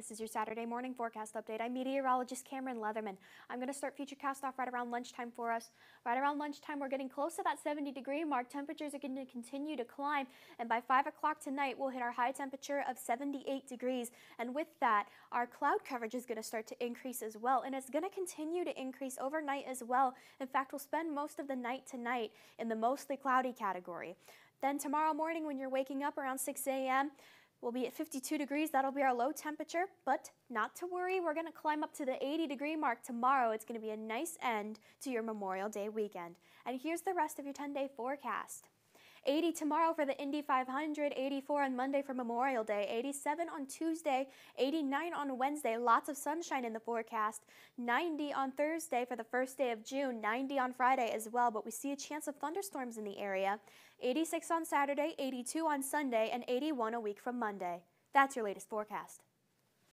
This is your Saturday morning forecast update. I'm meteorologist Cameron Leatherman. I'm going to start Futurecast off right around lunchtime for us. Right around lunchtime, we're getting close to that 70 degree mark. Temperatures are going to continue to climb, and by 5 o'clock tonight, we'll hit our high temperature of 78 degrees. And with that, our cloud coverage is going to start to increase as well, and it's going to continue to increase overnight as well. In fact, we'll spend most of the night tonight in the mostly cloudy category. Then tomorrow morning, when you're waking up around 6 a.m., We'll be at 52 degrees. That'll be our low temperature, but not to worry. We're going to climb up to the 80 degree mark tomorrow. It's going to be a nice end to your Memorial Day weekend. And here's the rest of your 10 day forecast. 80 tomorrow for the Indy 500, 84 on Monday for Memorial Day, 87 on Tuesday, 89 on Wednesday, lots of sunshine in the forecast, 90 on Thursday for the first day of June, 90 on Friday as well, but we see a chance of thunderstorms in the area, 86 on Saturday, 82 on Sunday, and 81 a week from Monday. That's your latest forecast.